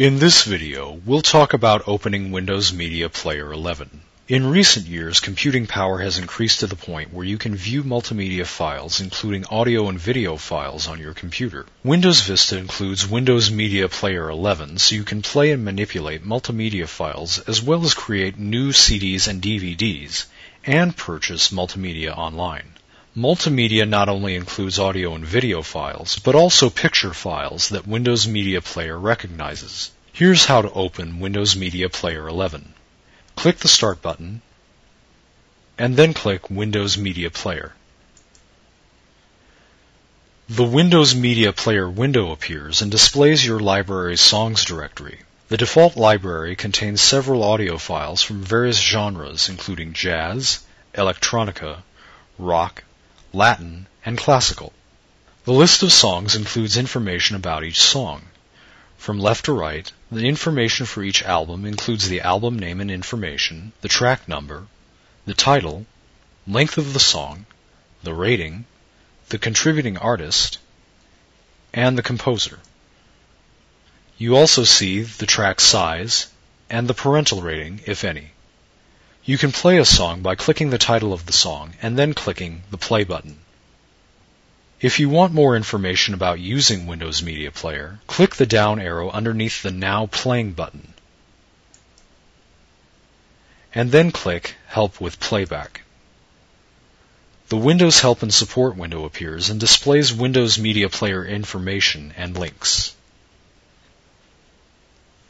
In this video, we'll talk about opening Windows Media Player 11. In recent years, computing power has increased to the point where you can view multimedia files, including audio and video files, on your computer. Windows Vista includes Windows Media Player 11, so you can play and manipulate multimedia files as well as create new CDs and DVDs, and purchase multimedia online. Multimedia not only includes audio and video files, but also picture files that Windows Media Player recognizes. Here's how to open Windows Media Player 11. Click the Start button, and then click Windows Media Player. The Windows Media Player window appears and displays your library's songs directory. The default library contains several audio files from various genres including jazz, electronica, rock, Latin, and classical. The list of songs includes information about each song. From left to right, the information for each album includes the album name and information, the track number, the title, length of the song, the rating, the contributing artist, and the composer. You also see the track size and the parental rating, if any. You can play a song by clicking the title of the song and then clicking the play button. If you want more information about using Windows Media Player, click the down arrow underneath the Now Playing button, and then click Help with Playback. The Windows Help and Support window appears and displays Windows Media Player information and links.